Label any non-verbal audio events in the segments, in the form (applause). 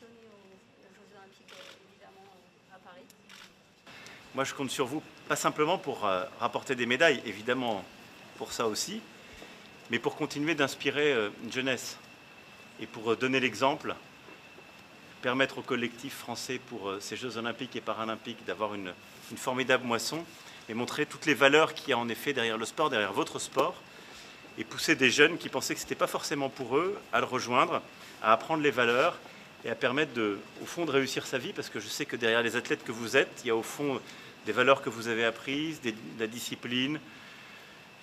Jeux Olympiques, évidemment, à Paris. Moi, je compte sur vous, pas simplement pour euh, rapporter des médailles, évidemment, pour ça aussi, mais pour continuer d'inspirer euh, une jeunesse et pour euh, donner l'exemple, permettre au collectif français pour euh, ces Jeux olympiques et paralympiques d'avoir une, formidable moisson et montrer toutes les valeurs qu'il y a en effet derrière le sport, derrière votre sport, et pousser des jeunes qui pensaient que ce n'était pas forcément pour eux à le rejoindre, à apprendre les valeurs et à permettre de, au fond de réussir sa vie, parce que je sais que derrière les athlètes que vous êtes, il y a au fond des valeurs que vous avez apprises, de la discipline,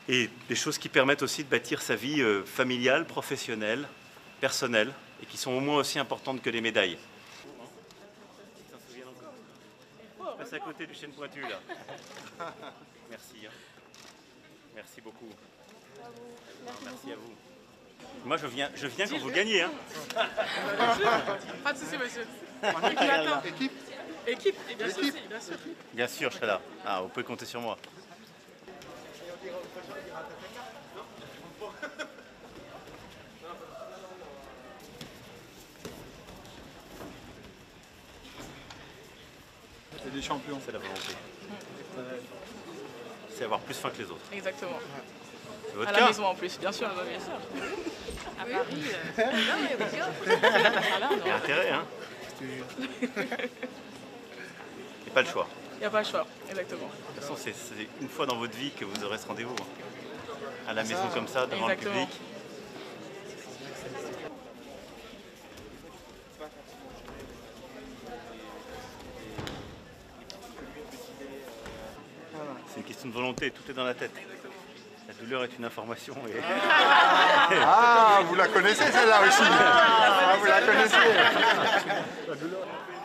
et des choses qui permettent aussi de bâtir sa vie euh, familiale, professionnelle, personnelle, et qui sont au moins aussi importantes que les médailles. Passe à côté du chêne pointu, là. (laughs) Merci. hein. Merci beaucoup. Non, merci à vous. Moi, je viens, je viens quand vous gagnez. Hein. (laughs) Pas de soucis, monsieur. Équipe Équipe, et bien sûr, bien sûr. Bien sûr, je serai là. Ah, vous pouvez compter sur moi. Des champions. C'est la volonté. C'est avoir plus faim que les autres. Exactement. C'est votre À la maison en plus, bien sûr, bien sûr. À Paris, euh, (laughs) Il y a intérêt, hein Il n'y a pas le choix. il n'y a pas le choix. Exactement. De toute façon, c'est c'est une fois dans votre vie que vous aurez ce rendez-vous. hein. À la maison comme ça, devant Exactement. le public. C'est une volonté, tout est dans la tête. La douleur est une information. Et... Ah, vous la connaissez celle-là aussi Ah, vous la connaissez (laughs)